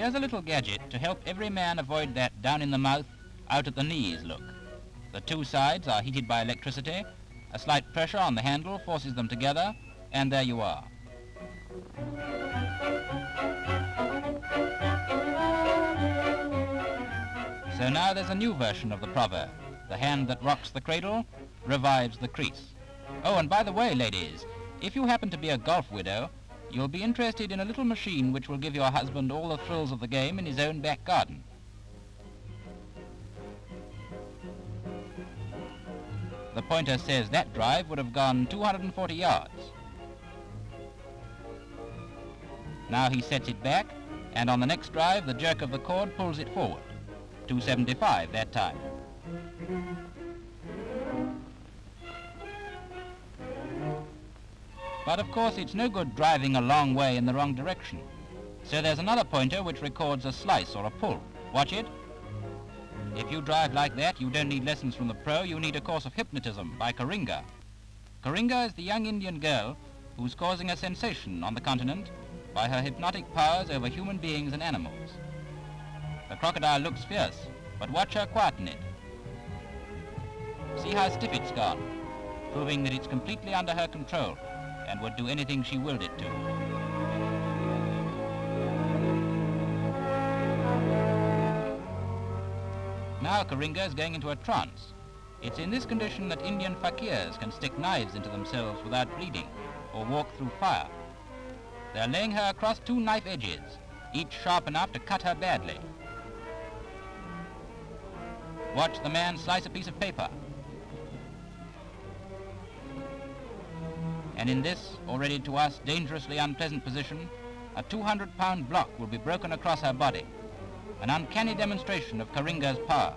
Here's a little gadget to help every man avoid that down in the mouth, out at the knees look. The two sides are heated by electricity. A slight pressure on the handle forces them together, and there you are. So now there's a new version of the proverb. The hand that rocks the cradle revives the crease. Oh, and by the way, ladies, if you happen to be a golf widow, you'll be interested in a little machine which will give your husband all the thrills of the game in his own back garden. The pointer says that drive would have gone 240 yards. Now he sets it back, and on the next drive, the jerk of the cord pulls it forward. 275 that time. But of course, it's no good driving a long way in the wrong direction. So there's another pointer which records a slice or a pull. Watch it. If you drive like that, you don't need lessons from the pro, you need a course of hypnotism by Karinga. Karinga is the young Indian girl who's causing a sensation on the continent by her hypnotic powers over human beings and animals. The crocodile looks fierce, but watch her quieten it. See how stiff it's gone, proving that it's completely under her control and would do anything she willed it to. Now Karinga is going into a trance. It's in this condition that Indian fakirs can stick knives into themselves without bleeding or walk through fire. They're laying her across two knife edges, each sharp enough to cut her badly. Watch the man slice a piece of paper. And in this, already to us, dangerously unpleasant position, a 200-pound block will be broken across her body, an uncanny demonstration of Karinga's power.